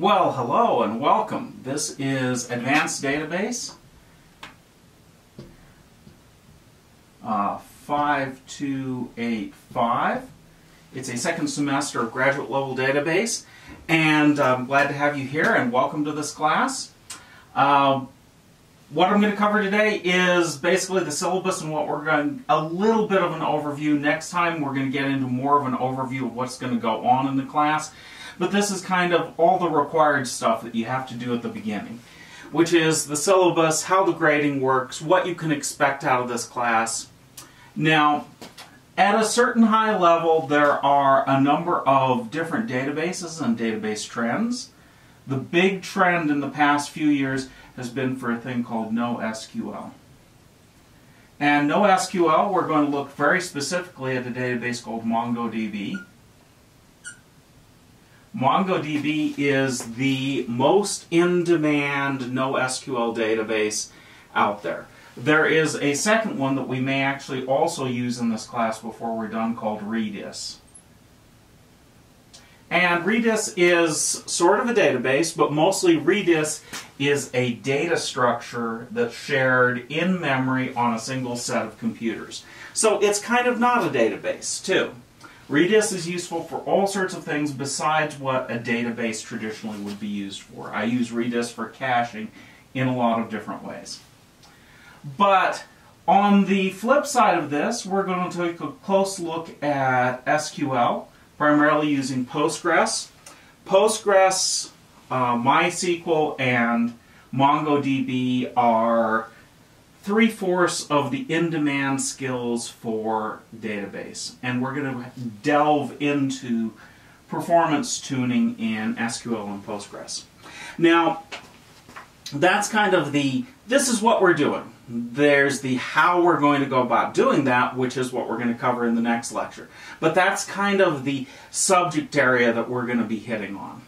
Well, hello and welcome. This is Advanced Database uh, 5285. It's a second semester of graduate level database, and I'm glad to have you here and welcome to this class. Uh, what I'm going to cover today is basically the syllabus and what we're going a little bit of an overview. Next time we're going to get into more of an overview of what's going to go on in the class. But this is kind of all the required stuff that you have to do at the beginning, which is the syllabus, how the grading works, what you can expect out of this class. Now, at a certain high level, there are a number of different databases and database trends. The big trend in the past few years has been for a thing called NoSQL. And NoSQL, we're going to look very specifically at a database called MongoDB. MongoDB is the most in-demand NoSQL database out there. There is a second one that we may actually also use in this class before we're done called Redis. And Redis is sort of a database, but mostly Redis is a data structure that's shared in memory on a single set of computers. So it's kind of not a database, too. Redis is useful for all sorts of things besides what a database traditionally would be used for. I use Redis for caching in a lot of different ways. But on the flip side of this, we're going to take a close look at SQL primarily using Postgres. Postgres, uh, MySQL, and MongoDB are three-fourths of the in-demand skills for database. And we're going to delve into performance tuning in SQL and Postgres. Now, that's kind of the, this is what we're doing. There's the how we're going to go about doing that, which is what we're going to cover in the next lecture. But that's kind of the subject area that we're going to be hitting on.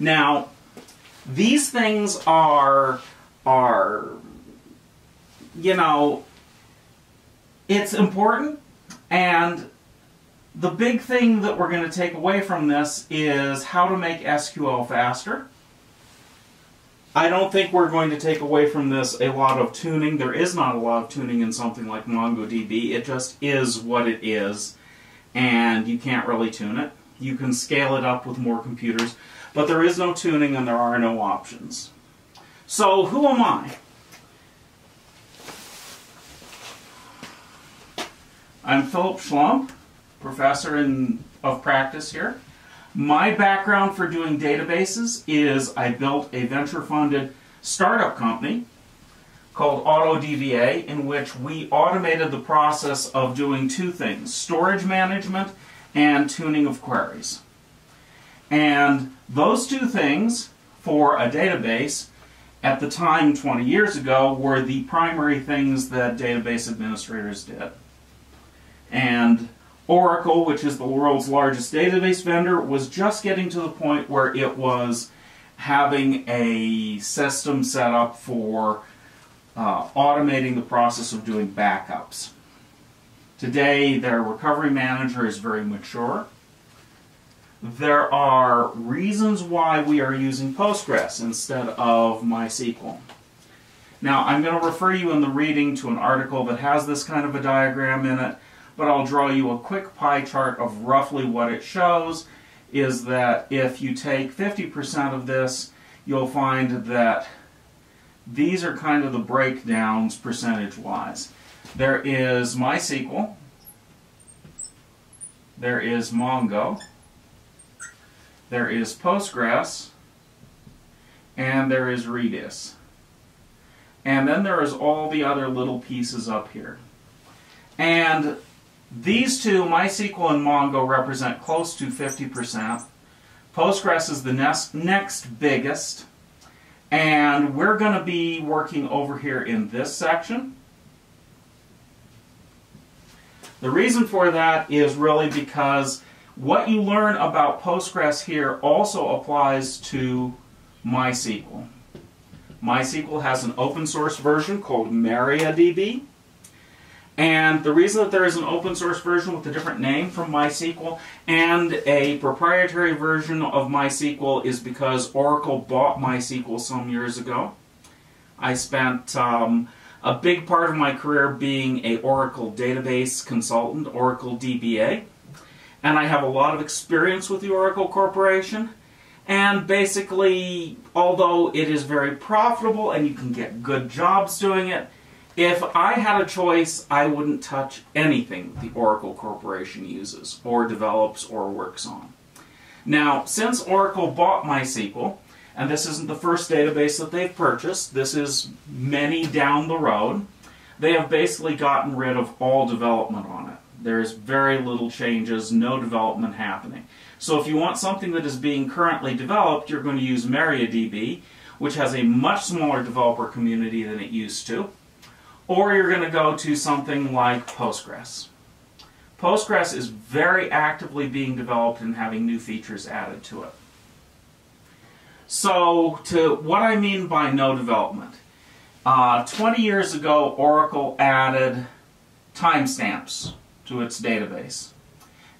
Now, these things are, are, you know, it's important and the big thing that we're going to take away from this is how to make SQL faster I don't think we're going to take away from this a lot of tuning. There is not a lot of tuning in something like MongoDB. It just is what it is, and you can't really tune it. You can scale it up with more computers, but there is no tuning and there are no options. So who am I? I'm Philip Schlump, professor in, of practice here. My background for doing databases is I built a venture-funded startup company called AutoDBA in which we automated the process of doing two things, storage management and tuning of queries. And those two things for a database at the time 20 years ago were the primary things that database administrators did. And Oracle, which is the world's largest database vendor, was just getting to the point where it was having a system set up for uh, automating the process of doing backups. Today, their recovery manager is very mature. There are reasons why we are using Postgres instead of MySQL. Now, I'm going to refer you in the reading to an article that has this kind of a diagram in it but I'll draw you a quick pie chart of roughly what it shows is that if you take 50% of this, you'll find that these are kind of the breakdowns percentage-wise. There is MySQL, there is Mongo, there is Postgres, and there is Redis. And then there is all the other little pieces up here. And these two, MySQL and Mongo, represent close to 50%. Postgres is the next, next biggest. And we're going to be working over here in this section. The reason for that is really because what you learn about Postgres here also applies to MySQL. MySQL has an open source version called MariaDB. And the reason that there is an open source version with a different name from MySQL and a proprietary version of MySQL is because Oracle bought MySQL some years ago. I spent um, a big part of my career being a Oracle database consultant, Oracle DBA. And I have a lot of experience with the Oracle Corporation. And basically, although it is very profitable and you can get good jobs doing it, if I had a choice, I wouldn't touch anything the Oracle Corporation uses, or develops, or works on. Now, since Oracle bought MySQL, and this isn't the first database that they've purchased, this is many down the road, they have basically gotten rid of all development on it. There's very little changes, no development happening. So if you want something that is being currently developed, you're going to use MariaDB, which has a much smaller developer community than it used to or you're going to go to something like Postgres. Postgres is very actively being developed and having new features added to it. So, to what I mean by no development. Uh, 20 years ago, Oracle added timestamps to its database.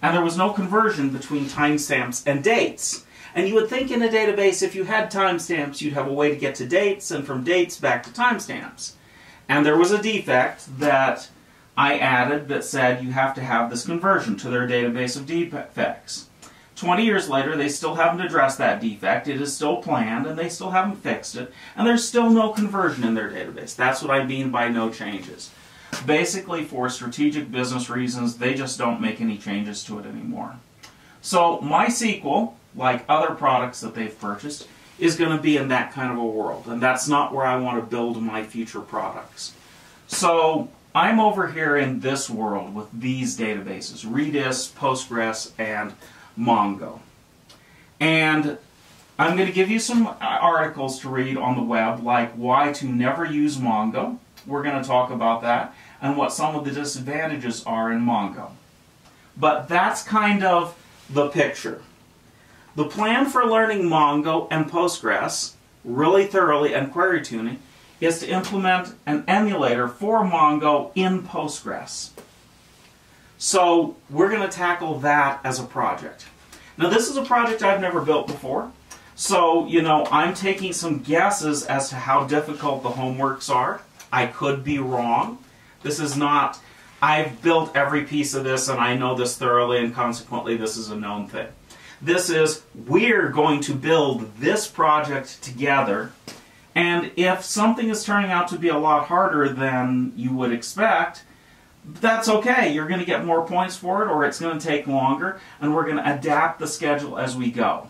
And there was no conversion between timestamps and dates. And you would think in a database, if you had timestamps, you'd have a way to get to dates, and from dates back to timestamps. And there was a defect that I added that said you have to have this conversion to their database of defects. 20 years later, they still haven't addressed that defect. It is still planned, and they still haven't fixed it. And there's still no conversion in their database. That's what I mean by no changes. Basically, for strategic business reasons, they just don't make any changes to it anymore. So, MySQL, like other products that they've purchased, is going to be in that kind of a world. And that's not where I want to build my future products. So I'm over here in this world with these databases, Redis, Postgres, and Mongo. And I'm going to give you some articles to read on the web, like why to never use Mongo. We're going to talk about that, and what some of the disadvantages are in Mongo. But that's kind of the picture. The plan for learning Mongo and Postgres really thoroughly and query tuning is to implement an emulator for Mongo in Postgres. So we're going to tackle that as a project. Now this is a project I've never built before. So, you know, I'm taking some guesses as to how difficult the homeworks are. I could be wrong. This is not, I've built every piece of this and I know this thoroughly and consequently this is a known thing. This is, we're going to build this project together. And if something is turning out to be a lot harder than you would expect, that's okay. You're going to get more points for it, or it's going to take longer, and we're going to adapt the schedule as we go.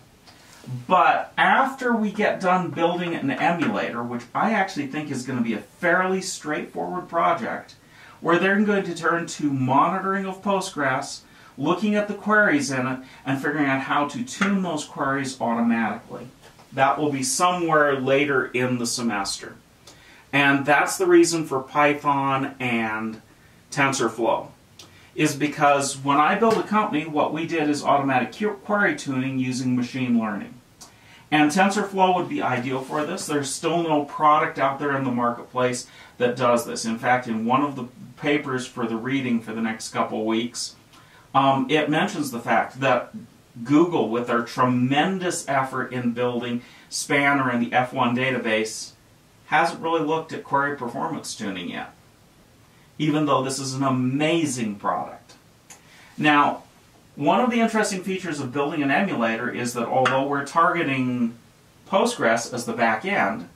But after we get done building an emulator, which I actually think is going to be a fairly straightforward project, we're then going to turn to monitoring of Postgres, looking at the queries in it, and figuring out how to tune those queries automatically. That will be somewhere later in the semester. And that's the reason for Python and TensorFlow. Is because when I built a company, what we did is automatic query tuning using machine learning. And TensorFlow would be ideal for this. There's still no product out there in the marketplace that does this. In fact, in one of the papers for the reading for the next couple weeks, um, it mentions the fact that Google, with their tremendous effort in building Spanner and the F1 database, hasn't really looked at query performance tuning yet, even though this is an amazing product. Now, one of the interesting features of building an emulator is that although we're targeting Postgres as the back end,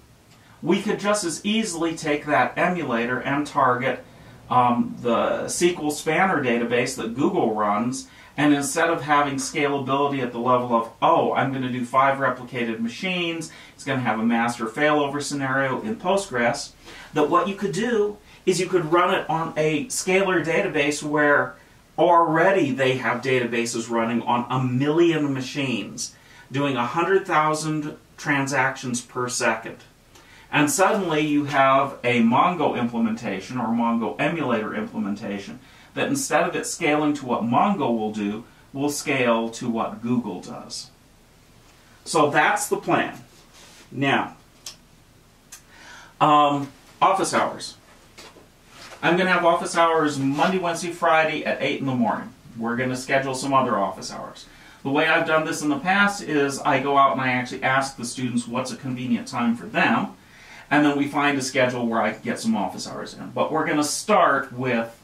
we could just as easily take that emulator and target um, the SQL Spanner database that Google runs, and instead of having scalability at the level of, oh, I'm going to do five replicated machines, it's going to have a master failover scenario in Postgres, that what you could do is you could run it on a scalar database where already they have databases running on a million machines, doing 100,000 transactions per second. And suddenly you have a Mongo implementation or Mongo emulator implementation that instead of it scaling to what Mongo will do, will scale to what Google does. So that's the plan. Now, um, office hours. I'm going to have office hours Monday, Wednesday, Friday at 8 in the morning. We're going to schedule some other office hours. The way I've done this in the past is I go out and I actually ask the students what's a convenient time for them, and then we find a schedule where I can get some office hours in. But we're going to start with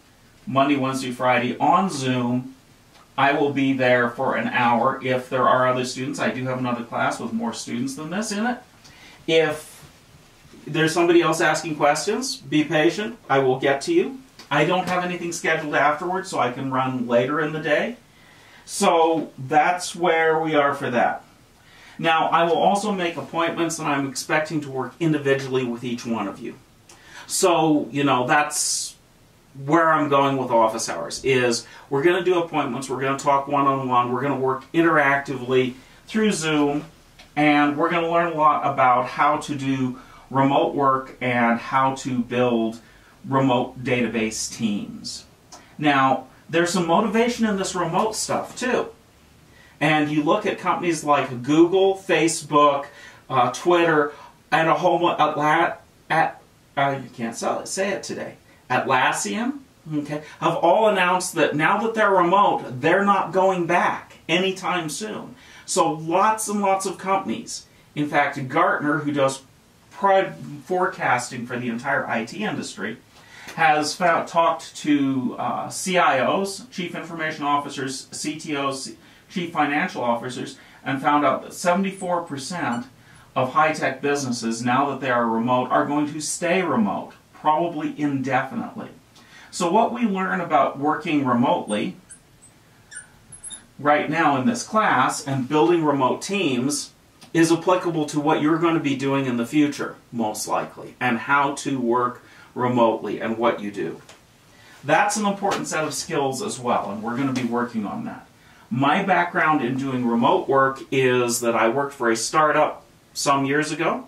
Monday, Wednesday, Friday on Zoom. I will be there for an hour. If there are other students, I do have another class with more students than this in it. If there's somebody else asking questions, be patient. I will get to you. I don't have anything scheduled afterwards, so I can run later in the day. So that's where we are for that. Now, I will also make appointments and I'm expecting to work individually with each one of you. So, you know, that's where I'm going with office hours is we're going to do appointments, we're going to talk one-on-one, we're going to work interactively through Zoom, and we're going to learn a lot about how to do remote work and how to build remote database teams. Now, there's some motivation in this remote stuff too. And you look at companies like Google, Facebook, uh, Twitter, and a whole at, at uh, you can't sell it, say it today. Atlassian, okay, have all announced that now that they're remote, they're not going back anytime soon. So lots and lots of companies. In fact, Gartner, who does forecasting for the entire IT industry, has found, talked to uh, CIOs, Chief Information Officers, CTOs, Chief Financial Officers, and found out that 74% of high-tech businesses, now that they are remote, are going to stay remote, probably indefinitely. So what we learn about working remotely right now in this class and building remote teams is applicable to what you're going to be doing in the future, most likely, and how to work remotely and what you do. That's an important set of skills as well, and we're going to be working on that. My background in doing remote work is that I worked for a startup some years ago,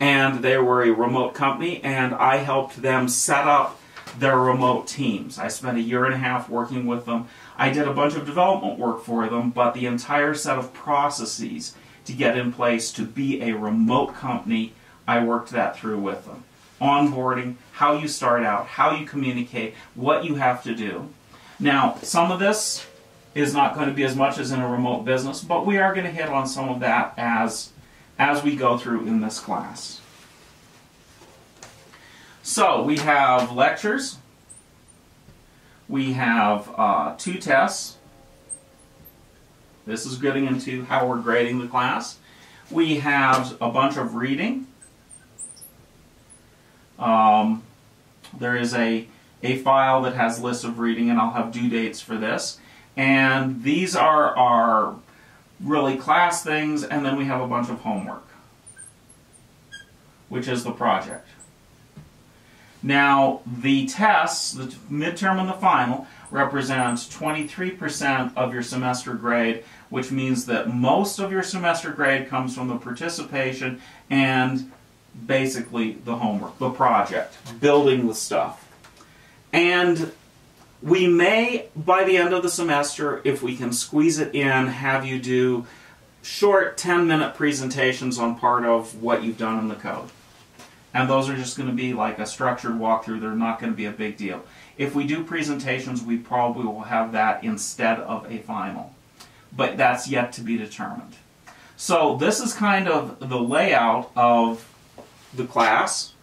and they were a remote company, and I helped them set up their remote teams. I spent a year and a half working with them. I did a bunch of development work for them, but the entire set of processes to get in place to be a remote company, I worked that through with them onboarding, how you start out, how you communicate, what you have to do. Now, some of this is not going to be as much as in a remote business, but we are going to hit on some of that as, as we go through in this class. So, we have lectures, we have uh, two tests. This is getting into how we're grading the class. We have a bunch of reading, um, there is a, a file that has lists of reading, and I'll have due dates for this. And these are our really class things, and then we have a bunch of homework, which is the project. Now, the tests, the midterm and the final, represents 23% of your semester grade, which means that most of your semester grade comes from the participation and basically the homework, the project, building the stuff. And we may, by the end of the semester, if we can squeeze it in, have you do short 10 minute presentations on part of what you've done in the code. And those are just going to be like a structured walkthrough. They're not going to be a big deal. If we do presentations, we probably will have that instead of a final. But that's yet to be determined. So this is kind of the layout of the class.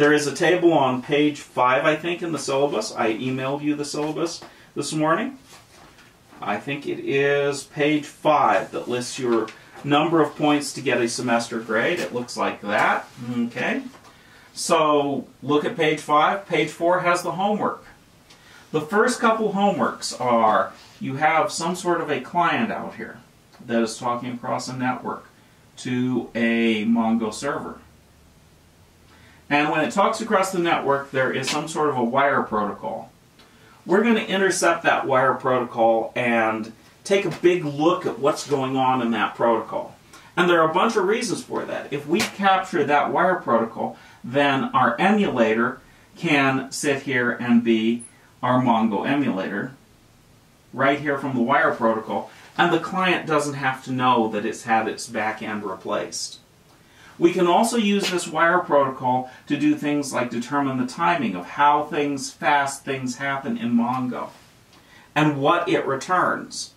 There is a table on page 5, I think, in the syllabus. I emailed you the syllabus this morning. I think it is page 5 that lists your number of points to get a semester grade. It looks like that. Okay. So look at page 5. Page 4 has the homework. The first couple homeworks are you have some sort of a client out here that is talking across a network to a Mongo server. And when it talks across the network, there is some sort of a wire protocol. We're going to intercept that wire protocol and take a big look at what's going on in that protocol. And there are a bunch of reasons for that. If we capture that wire protocol, then our emulator can sit here and be our Mongo emulator right here from the wire protocol, and the client doesn't have to know that it's had its back end replaced. We can also use this wire protocol to do things like determine the timing of how things, fast things happen in Mongo and what it returns.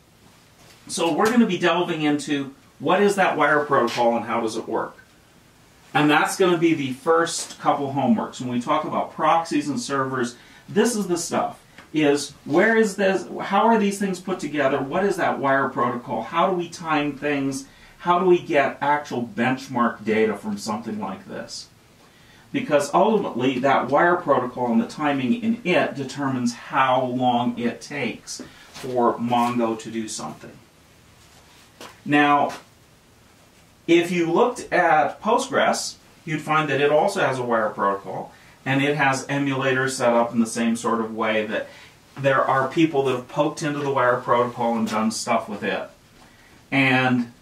So we're going to be delving into what is that wire protocol and how does it work. And that's going to be the first couple homeworks. When we talk about proxies and servers, this is the stuff. Is where is this, how are these things put together? What is that wire protocol? How do we time things? How do we get actual benchmark data from something like this? Because ultimately, that wire protocol and the timing in it determines how long it takes for Mongo to do something. Now, if you looked at Postgres, you'd find that it also has a wire protocol, and it has emulators set up in the same sort of way that there are people that have poked into the wire protocol and done stuff with it. And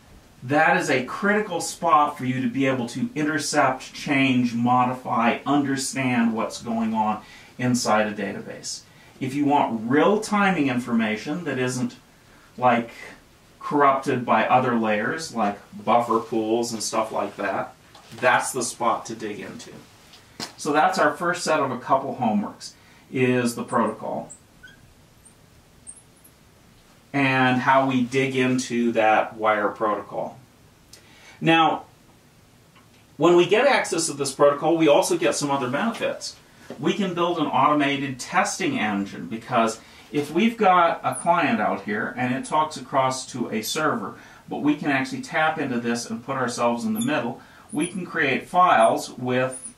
that is a critical spot for you to be able to intercept, change, modify, understand what's going on inside a database. If you want real timing information that isn't like corrupted by other layers like buffer pools and stuff like that, that's the spot to dig into. So that's our first set of a couple homeworks, is the protocol and how we dig into that wire protocol. Now, when we get access to this protocol, we also get some other benefits. We can build an automated testing engine because if we've got a client out here and it talks across to a server, but we can actually tap into this and put ourselves in the middle, we can create files with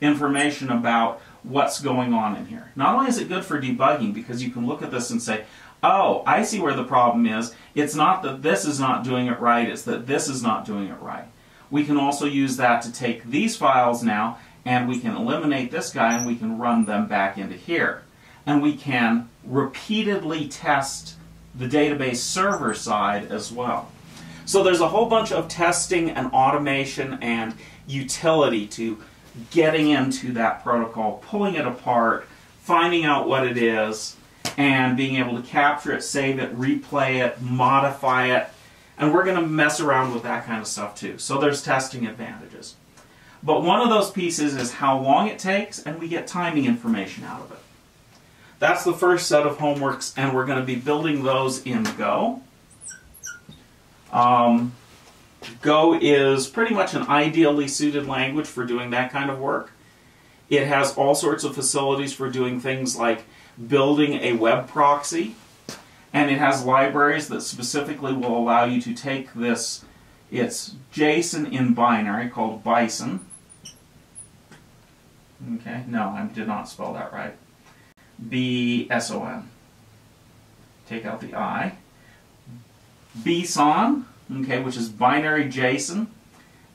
information about what's going on in here. Not only is it good for debugging because you can look at this and say, oh, I see where the problem is. It's not that this is not doing it right, it's that this is not doing it right. We can also use that to take these files now and we can eliminate this guy and we can run them back into here and we can repeatedly test the database server side as well. So there's a whole bunch of testing and automation and utility to getting into that protocol, pulling it apart, finding out what it is, and being able to capture it, save it, replay it, modify it, and we're going to mess around with that kind of stuff too. So there's testing advantages. But one of those pieces is how long it takes, and we get timing information out of it. That's the first set of homeworks, and we're going to be building those in Go. Um, Go is pretty much an ideally suited language for doing that kind of work. It has all sorts of facilities for doing things like building a web proxy, and it has libraries that specifically will allow you to take this, it's JSON in binary called Bison. Okay, no, I did not spell that right. B-S-O-N. Take out the I. BSON, okay, which is binary JSON.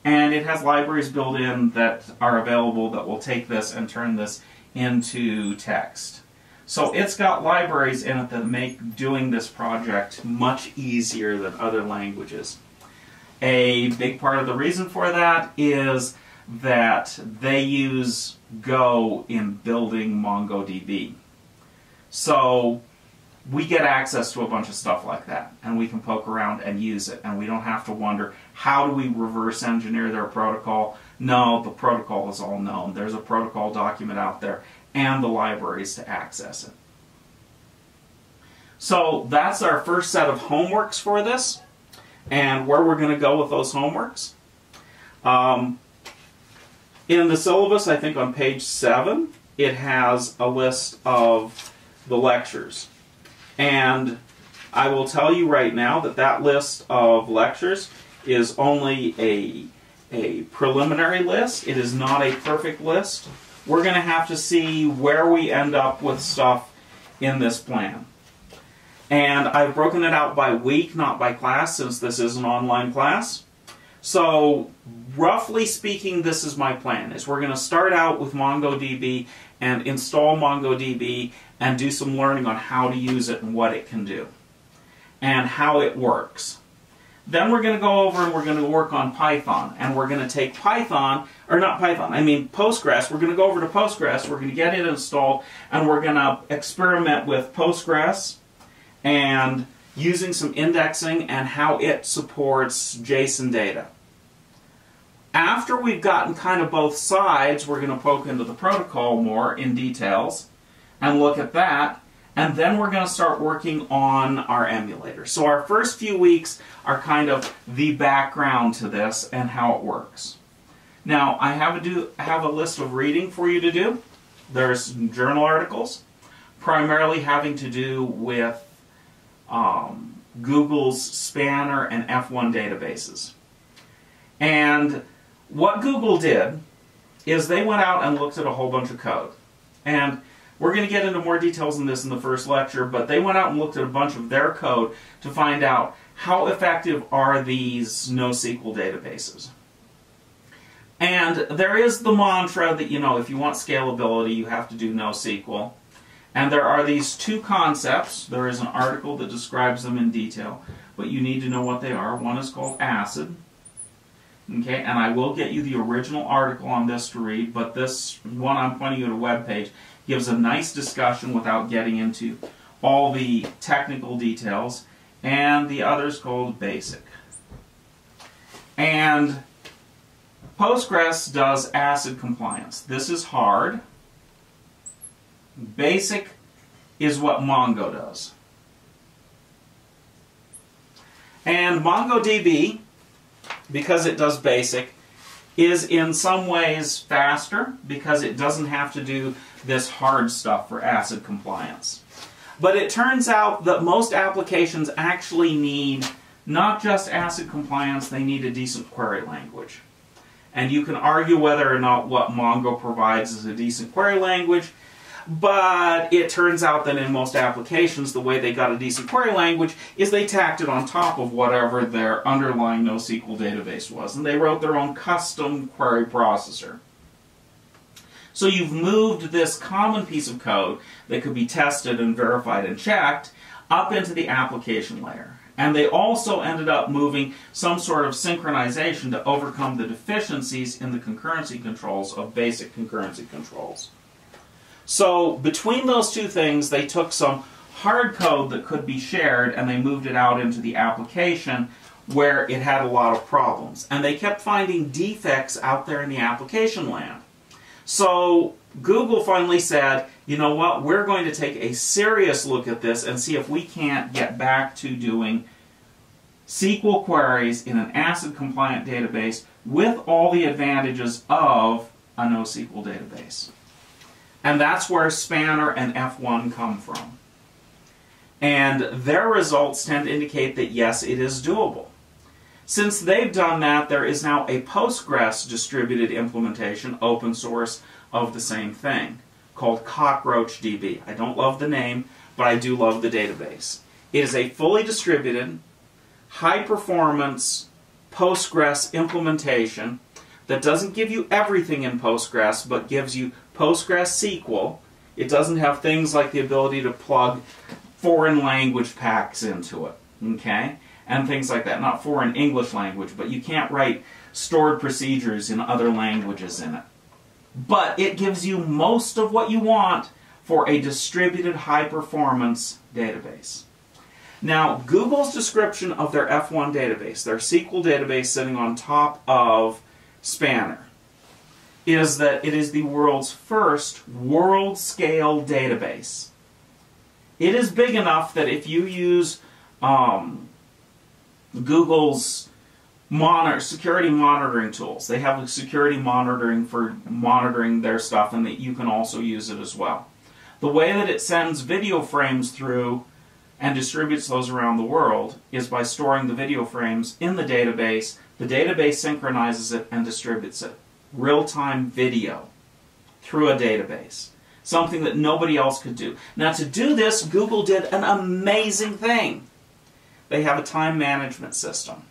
And it has libraries built in that are available that will take this and turn this into text. So it's got libraries in it that make doing this project much easier than other languages. A big part of the reason for that is that they use Go in building MongoDB. So we get access to a bunch of stuff like that, and we can poke around and use it, and we don't have to wonder how do we reverse engineer their protocol. No, the protocol is all known. There's a protocol document out there and the libraries to access it. So that's our first set of homeworks for this, and where we're going to go with those homeworks. Um, in the syllabus, I think on page 7, it has a list of the lectures. And I will tell you right now that that list of lectures is only a, a preliminary list. It is not a perfect list. We're going to have to see where we end up with stuff in this plan. And I've broken it out by week, not by class, since this is an online class. So, roughly speaking, this is my plan. Is we're going to start out with MongoDB and install MongoDB and do some learning on how to use it and what it can do and how it works. Then we're going to go over and we're going to work on Python. And we're going to take Python, or not Python, I mean Postgres. We're going to go over to Postgres, we're going to get it installed, and we're going to experiment with Postgres and using some indexing and how it supports JSON data. After we've gotten kind of both sides, we're going to poke into the protocol more in details and look at that. And then we're going to start working on our emulator. So our first few weeks are kind of the background to this and how it works. Now, I have a, do, have a list of reading for you to do. There's journal articles, primarily having to do with um, Google's Spanner and F1 databases. And what Google did is they went out and looked at a whole bunch of code. And we're going to get into more details on this in the first lecture, but they went out and looked at a bunch of their code to find out how effective are these NoSQL databases. And there is the mantra that, you know, if you want scalability, you have to do NoSQL. And there are these two concepts. There is an article that describes them in detail, but you need to know what they are. One is called ACID. Okay, and I will get you the original article on this to read, but this one I'm pointing you to a web page gives a nice discussion without getting into all the technical details, and the other is called Basic. And Postgres does ACID compliance. This is hard. Basic is what Mongo does. And MongoDB, because it does basic, is in some ways faster because it doesn't have to do this hard stuff for ACID compliance. But it turns out that most applications actually need not just ACID compliance, they need a decent query language. And you can argue whether or not what Mongo provides is a decent query language, but it turns out that in most applications, the way they got a decent query language is they tacked it on top of whatever their underlying NoSQL database was, and they wrote their own custom query processor. So you've moved this common piece of code that could be tested and verified and checked up into the application layer. And they also ended up moving some sort of synchronization to overcome the deficiencies in the concurrency controls of basic concurrency controls. So between those two things, they took some hard code that could be shared and they moved it out into the application where it had a lot of problems. And they kept finding defects out there in the application land. So Google finally said, you know what, we're going to take a serious look at this and see if we can't get back to doing SQL queries in an ACID compliant database with all the advantages of a NoSQL database. And that's where Spanner and F1 come from. And their results tend to indicate that yes, it is doable. Since they've done that, there is now a Postgres distributed implementation, open source, of the same thing, called CockroachDB. I don't love the name, but I do love the database. It is a fully distributed, high performance Postgres implementation that doesn't give you everything in Postgres, but gives you Postgres SQL. It doesn't have things like the ability to plug foreign language packs into it. Okay? and things like that. Not foreign English language, but you can't write stored procedures in other languages in it. But it gives you most of what you want for a distributed high performance database. Now, Google's description of their F1 database, their SQL database sitting on top of Spanner, is that it is the world's first world scale database. It is big enough that if you use um, Google's monitor security monitoring tools. They have security monitoring for monitoring their stuff, and that you can also use it as well. The way that it sends video frames through and distributes those around the world is by storing the video frames in the database. The database synchronizes it and distributes it. Real-time video through a database. Something that nobody else could do. Now to do this, Google did an amazing thing they have a time management system.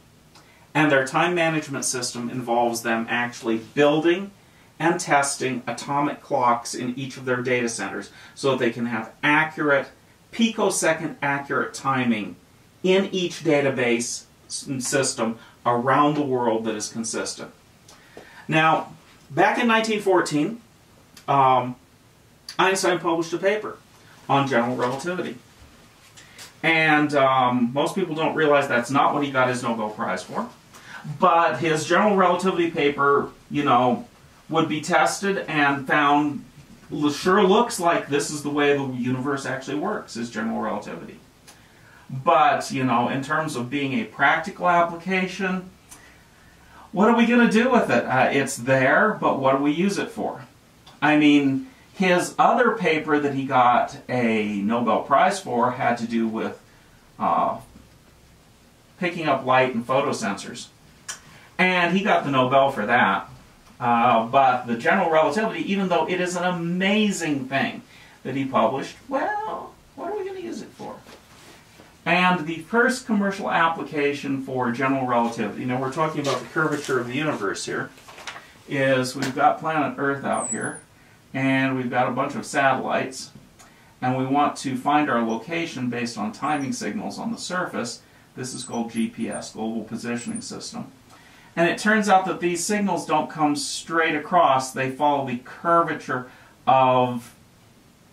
And their time management system involves them actually building and testing atomic clocks in each of their data centers so that they can have accurate, picosecond accurate timing in each database system around the world that is consistent. Now, back in 1914, um, Einstein published a paper on general relativity. And um, most people don't realize that's not what he got his Nobel Prize for. But his general relativity paper, you know, would be tested and found sure looks like this is the way the universe actually works is general relativity. But, you know, in terms of being a practical application, what are we going to do with it? Uh, it's there, but what do we use it for? I mean, his other paper that he got a Nobel Prize for had to do with uh, picking up light and photosensors. And he got the Nobel for that. Uh, but the general relativity, even though it is an amazing thing that he published, well, what are we going to use it for? And the first commercial application for general relativity, now we're talking about the curvature of the universe here, is we've got planet Earth out here, and we've got a bunch of satellites, and we want to find our location based on timing signals on the surface. This is called GPS, Global Positioning System. And it turns out that these signals don't come straight across, they follow the curvature of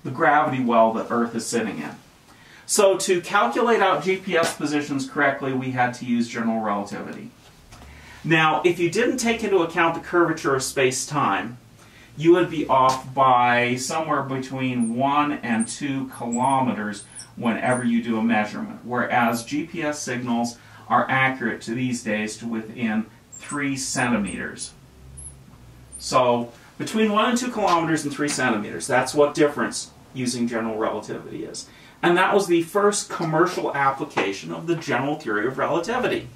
the gravity well that Earth is sitting in. So to calculate out GPS positions correctly, we had to use general relativity. Now, if you didn't take into account the curvature of space-time, you would be off by somewhere between 1 and 2 kilometers whenever you do a measurement, whereas GPS signals are accurate to these days to within three centimeters. So between one and two kilometers and three centimeters, that's what difference using general relativity is. And that was the first commercial application of the general theory of relativity,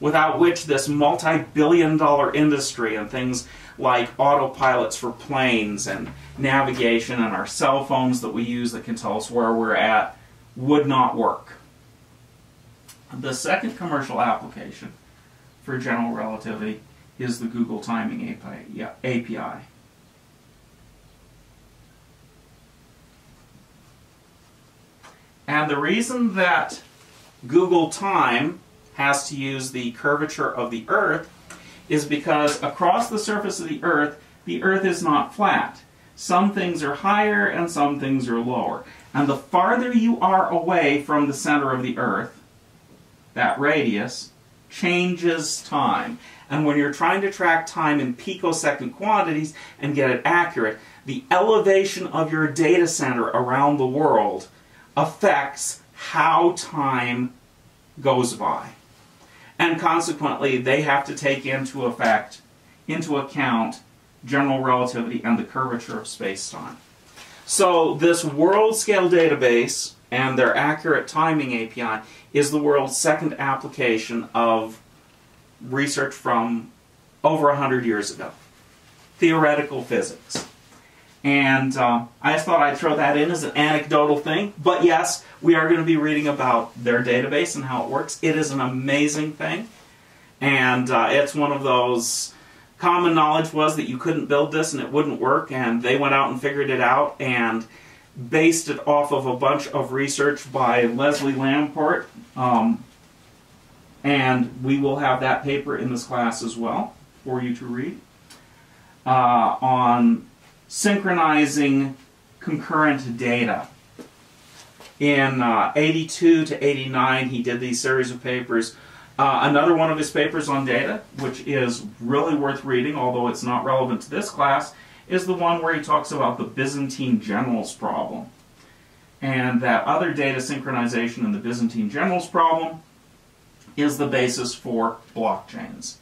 without which this multi-billion dollar industry and things like autopilots for planes and navigation and our cell phones that we use that can tell us where we're at would not work. The second commercial application for general relativity is the Google Timing API. And the reason that Google Time has to use the curvature of the Earth is because across the surface of the Earth, the Earth is not flat. Some things are higher and some things are lower. And the farther you are away from the center of the Earth, that radius, changes time. And when you're trying to track time in picosecond quantities and get it accurate, the elevation of your data center around the world affects how time goes by. And consequently, they have to take into effect, into account general relativity and the curvature of space-time. So this world-scale database and their accurate timing API is the world's second application of research from over 100 years ago. Theoretical physics. And uh, I just thought I'd throw that in as an anecdotal thing. But yes, we are going to be reading about their database and how it works. It is an amazing thing. And uh, it's one of those common knowledge was that you couldn't build this and it wouldn't work. And they went out and figured it out. And based it off of a bunch of research by Leslie Lamport. Um, and we will have that paper in this class as well for you to read uh, on synchronizing concurrent data. In uh, 82 to 89, he did these series of papers. Uh, another one of his papers on data, which is really worth reading, although it's not relevant to this class, is the one where he talks about the Byzantine generals problem. And that other data synchronization in the Byzantine generals problem is the basis for blockchains.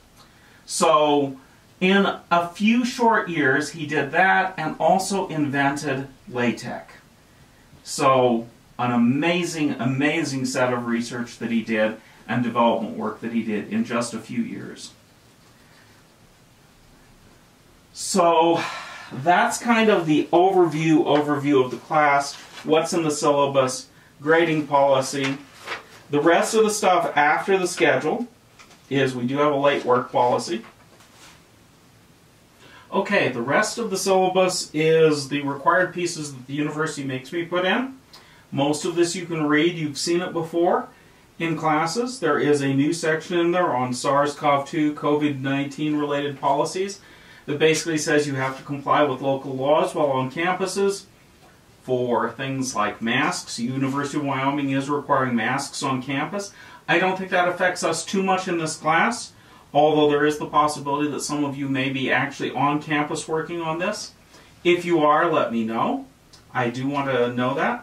So, in a few short years, he did that and also invented LaTeX. So, an amazing, amazing set of research that he did and development work that he did in just a few years. So, that's kind of the overview overview of the class, what's in the syllabus, grading policy. The rest of the stuff after the schedule is we do have a late work policy. Okay, the rest of the syllabus is the required pieces that the university makes me put in. Most of this you can read, you've seen it before in classes. There is a new section in there on SARS-CoV-2 COVID-19 related policies that basically says you have to comply with local laws while on campuses for things like masks. University of Wyoming is requiring masks on campus. I don't think that affects us too much in this class, although there is the possibility that some of you may be actually on campus working on this. If you are, let me know. I do want to know that.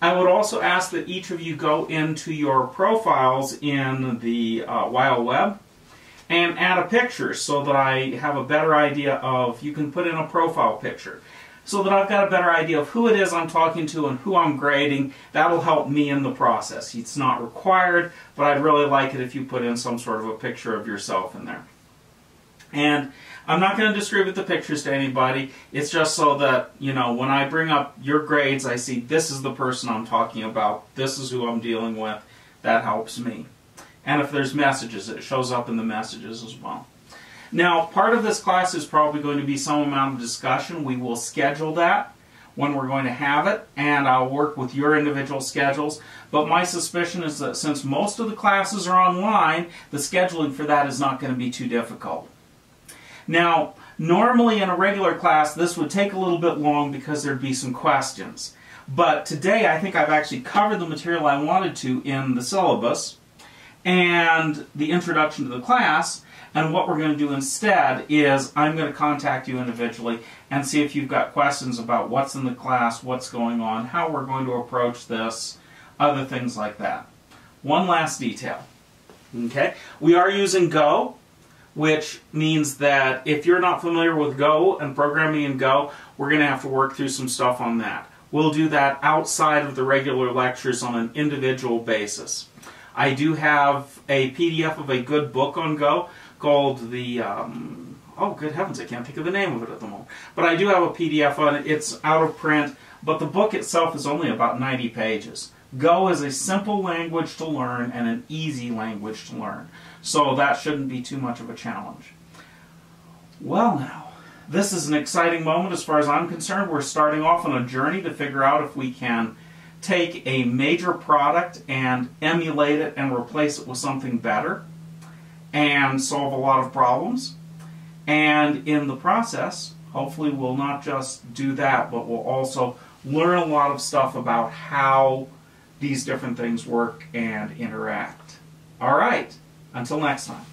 I would also ask that each of you go into your profiles in the uh, Web and add a picture so that I have a better idea of, you can put in a profile picture, so that I've got a better idea of who it is I'm talking to and who I'm grading. That'll help me in the process. It's not required, but I'd really like it if you put in some sort of a picture of yourself in there. And I'm not going to distribute the pictures to anybody. It's just so that, you know, when I bring up your grades, I see this is the person I'm talking about. This is who I'm dealing with. That helps me. And if there's messages, it shows up in the messages as well. Now, part of this class is probably going to be some amount of discussion. We will schedule that when we're going to have it, and I'll work with your individual schedules. But my suspicion is that since most of the classes are online, the scheduling for that is not going to be too difficult. Now, normally in a regular class, this would take a little bit long because there'd be some questions. But today, I think I've actually covered the material I wanted to in the syllabus and the introduction to the class. And what we're going to do instead is I'm going to contact you individually and see if you've got questions about what's in the class, what's going on, how we're going to approach this, other things like that. One last detail. Okay, we are using Go which means that if you're not familiar with Go and programming in Go, we're going to have to work through some stuff on that. We'll do that outside of the regular lectures on an individual basis. I do have a PDF of a good book on Go called the, um, oh good heavens, I can't think of the name of it at the moment. But I do have a PDF on it. It's out of print, but the book itself is only about 90 pages. Go is a simple language to learn and an easy language to learn. So that shouldn't be too much of a challenge. Well now, this is an exciting moment as far as I'm concerned. We're starting off on a journey to figure out if we can take a major product and emulate it and replace it with something better and solve a lot of problems. And in the process, hopefully we'll not just do that, but we'll also learn a lot of stuff about how these different things work and interact. All right, until next time.